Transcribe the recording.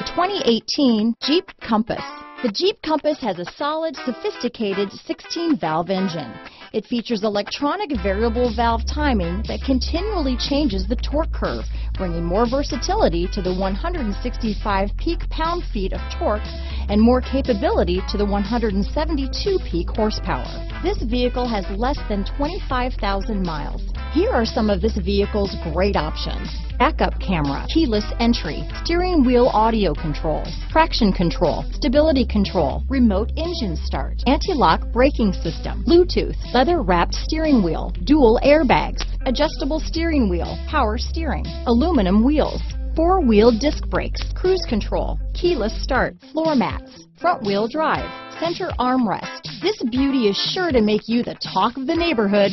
The 2018 Jeep Compass. The Jeep Compass has a solid, sophisticated 16-valve engine. It features electronic variable valve timing that continually changes the torque curve, bringing more versatility to the 165 peak pound-feet of torque and more capability to the 172 peak horsepower. This vehicle has less than 25,000 miles. Here are some of this vehicle's great options. Backup camera, keyless entry, steering wheel audio controls, traction control, stability control, remote engine start, anti-lock braking system, Bluetooth, leather wrapped steering wheel, dual airbags, adjustable steering wheel, power steering, aluminum wheels, four-wheel disc brakes, cruise control, keyless start, floor mats, front wheel drive, center armrest. This beauty is sure to make you the talk of the neighborhood,